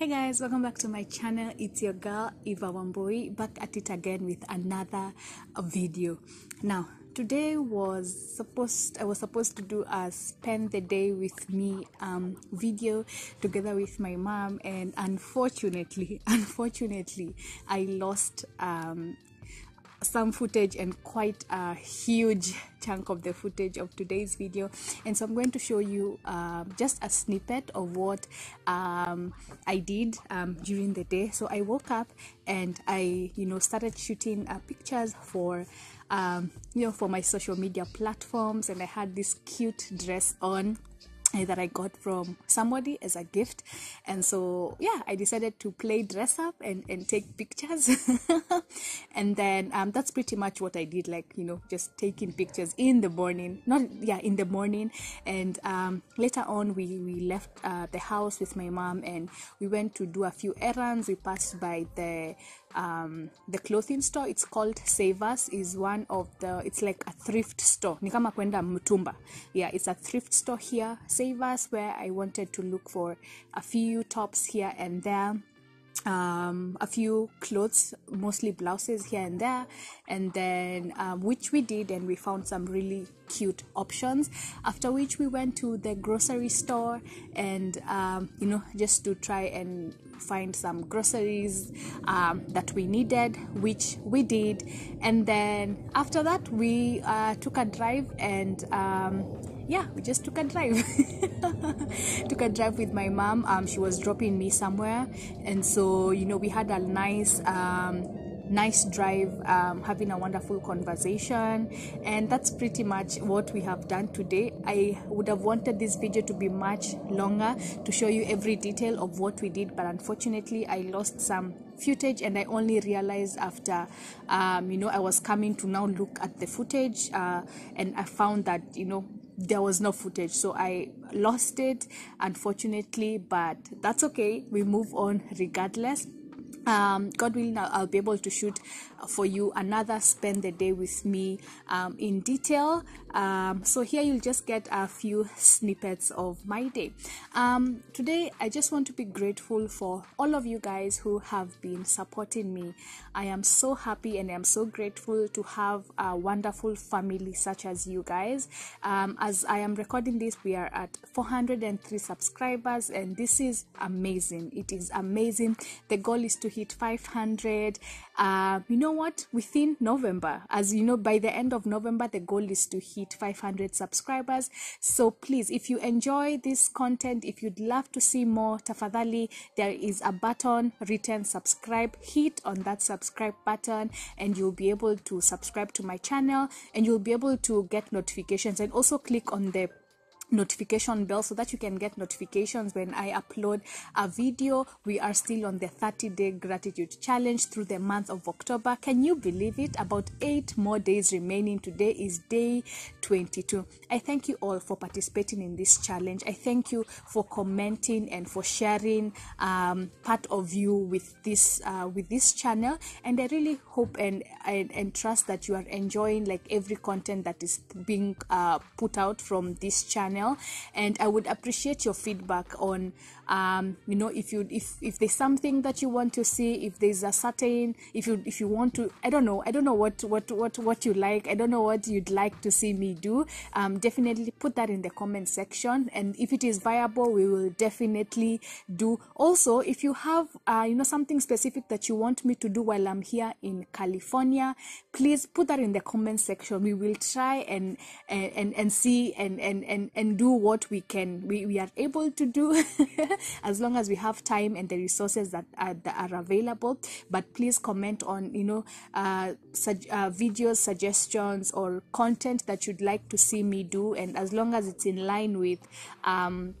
Hey guys, welcome back to my channel. It's your girl Eva Wambui back at it again with another video. Now, today was supposed I was supposed to do a spend the day with me um video together with my mom and unfortunately, unfortunately, I lost um some footage and quite a huge chunk of the footage of today's video. And so i'm going to show you uh, just a snippet of what um, i did um, during the day. So i woke up and i you know started shooting uh, pictures for um, you know for my social media platforms. And i had this cute dress on that I got from somebody as a gift. And so, yeah, I decided to play dress up and, and take pictures. and then um, that's pretty much what I did, like, you know, just taking pictures in the morning. Not, yeah, in the morning. And um, later on, we, we left uh, the house with my mom and we went to do a few errands. We passed by the um, the clothing store it's called savers is one of the it's like a thrift store ni kama kwenda mtumba yeah it's a thrift store here savers where i wanted to look for a few tops here and there um, a few clothes, mostly blouses here and there, and then um, which we did, and we found some really cute options. After which we went to the grocery store, and um, you know just to try and find some groceries um, that we needed, which we did, and then after that we uh, took a drive and um, yeah, we just took a drive. took a drive with my mom. Um, she was dropping me somewhere, and so you know we had a nice. Um, nice drive um, having a wonderful conversation and that's pretty much what we have done today i would have wanted this video to be much longer to show you every detail of what we did but unfortunately i lost some footage and i only realized after um, you know i was coming to now look at the footage uh, and i found that you know there was no footage. So i lost it unfortunately but that's okay. We move on regardless um, God willing, I'll, be able to shoot for you another spend the day with me um, in detail. Um, so here you'll just get a few snippets of my day. Um, today, I just want to be grateful for all of you guys who have been supporting me. I am so happy and I'm so grateful to have a wonderful family such as you guys. Um, as I am recording this, we are at 403 subscribers, and this is amazing. It is amazing. The goal is to hit 500 uh, you know what? Within november as you know by the end of november the goal is to hit 500 subscribers. So please if you enjoy this content if you'd love to see more tafadhali there is a button written subscribe hit on that subscribe button and you'll be able to subscribe to my channel and you'll be able to get notifications and also click on the notification bell so that you can get notifications when I upload a video. We are still on the 30 day gratitude challenge through the month of October. Can you believe it? About eight more days remaining. Today is day 22. I thank you all for participating in this challenge. I thank you for commenting and for sharing um, part of you with this uh, with this channel. And I really hope and, and and trust that you are enjoying like every content that is being uh, put out from this channel and i would appreciate your feedback on um, you know if you if if there's something that you want to see if there's a certain if you if you want to i don't know i don't know what what what what you like i don't know what you'd like to see me do um, definitely put that in the comment section and if it is viable we will definitely do. Also if you have uh, you know something specific that you want me to do while i'm here in california please put that in the comment section. We will try and and and, and see and and and and do what we can we, we are able to do as long as we have time and the resources that are, that are available. But please comment on you know uh, uh, videos suggestions or content that you'd like to see me do. And as long as it's in line with um,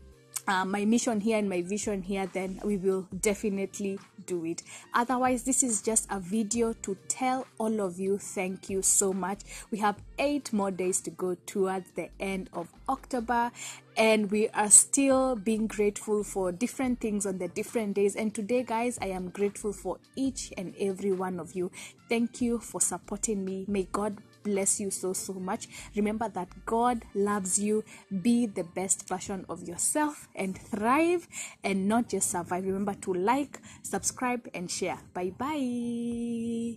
uh, my mission here and my vision here, then we will definitely do it. Otherwise, this is just a video to tell all of you thank you so much. We have eight more days to go towards the end of October, and we are still being grateful for different things on the different days. And today, guys, I am grateful for each and every one of you. Thank you for supporting me. May God bless you so, so much. Remember that God loves you. Be the best version of yourself and thrive and not just survive. Remember to like, subscribe, and share. Bye bye.